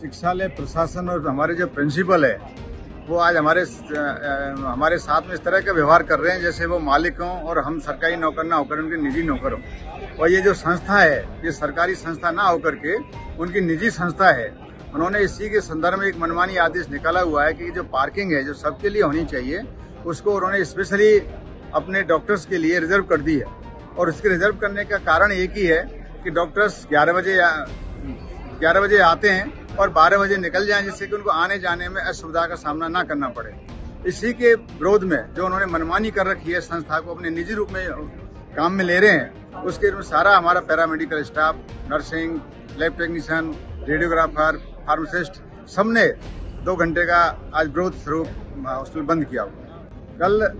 शिक्षालय प्रशासन और हमारे जो प्रिंसिपल है, वो आज हमारे हमारे साथ में इस तरह का व्यवहार कर रहे हैं, जैसे वो मालिक हों और हम सरकारी नौकर ना होकर, उनके निजी नौकर। हों और ये जो संस्था है, ये सरकारी संस्था ना होकर के, उनकी निजी संस्था है। उन्होंने इसी के संदर्भ में एक मनमानी आदेश निकाला हुआ है कि जो पार्किंग है, जो सबके लिए होनी चाहिए, उसको उन्होंने स्पेशली अपने डॉक्टर्स के लिए रिज़र्व कर दी है। और उसके रिज़र्व करने का कारण एक ही है कि डॉक्टर्स ग्यारह बजे ग्यारह बजे आते हैं और बारह बजे निकल जाएँ, जिससे कि उनको आने जाने में असुविधा का सामना ना करना पड़े। इसी के विरोध में जो उन्होंने मनमानी कर रखी है, संस्था को अपने निजी रूप में काम में ले रहे हैं, उसके सारा हमारा paramedical staff, nursing, lab technician, radiographer, pharmacist, सबने दो घंटे का आज विरोध स्वरूप हॉस्पिटल बंद किया कल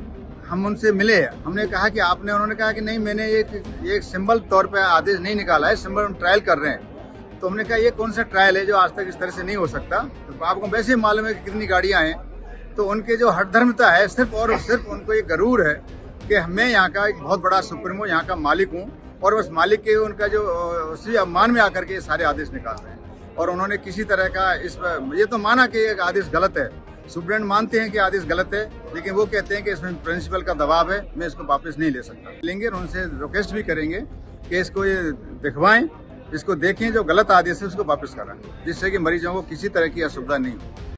हम उनसे मिले, हमने कहा कि आपने, उन्होंने कहा कि नहीं, मैंने एक एक सिंबल तौर पे आदेश नहीं निकाला है, सिंबल हम ट्रायल कर रहे हैं। तो हमने कहा, ये कौन सा ट्रायल है जो आज तक इस तरह से नहीं हो सकता? तो आपको वैसे ही मालूम है कि कितनी गाड़ियाँ हैं। तो उनके जो हर धर्मता है, सिर्फ़ और सिर्फ़ उनको ये गरूर है कि मैं यहाँ का एक बहुत बड़ा सुप्रीम सुप्रीमो यहाँ का मालिक हूँ और उस मालिक के उनका जो उसी अभिमान में आकर के ये सारे आदेश निकाल रहे हैं। और उन्होंने किसी तरह का इस, ये तो माना कि ये आदेश गलत है। सुप्रीडेंट मानते हैं कि आदेश गलत है, लेकिन वो कहते हैं कि इसमें प्रिंसिपल का दबाव है, मैं इसको वापस नहीं ले सकता। लेंगे उनसे रिक्वेस्ट भी करेंगे कि इसको ये दिखवाएँ। इसको देखें जो गलत आदेश है, उसको वापस कराएँ, जिससे कि मरीजों को किसी तरह की असुविधा नहीं हो।